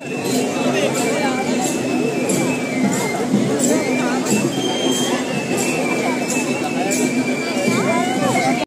嗯。